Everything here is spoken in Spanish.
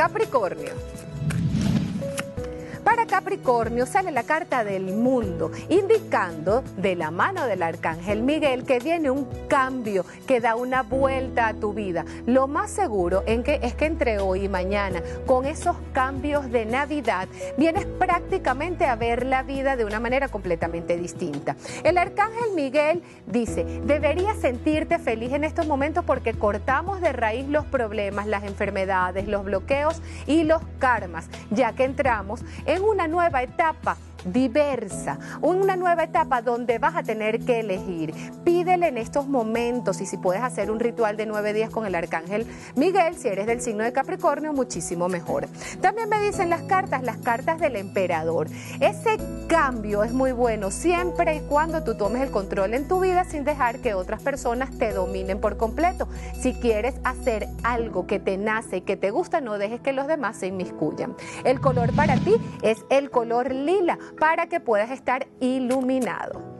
Capricornio. Para Capricornio sale la carta del mundo, indicando de la mano del arcángel Miguel que viene un cambio, que da una vuelta a tu vida. Lo más seguro en que, es que entre hoy y mañana, con esos cambios de Navidad, vienes prácticamente a ver la vida de una manera completamente distinta. El arcángel Miguel dice, deberías sentirte feliz en estos momentos porque cortamos de raíz los problemas, las enfermedades, los bloqueos y los karmas, ya que entramos en una nueva etapa diversa, una nueva etapa donde vas a tener que elegir. Pídele en estos momentos y si puedes hacer un ritual de nueve días con el arcángel Miguel, si eres del signo de Capricornio, muchísimo mejor. También me dicen las cartas, las cartas del emperador. Ese cambio es muy bueno siempre y cuando tú tomes el control en tu vida sin dejar que otras personas te dominen por completo. Si quieres hacer algo que te nace y que te gusta, no dejes que los demás se inmiscuyan. El color para ti es el color lila para que puedas estar iluminado.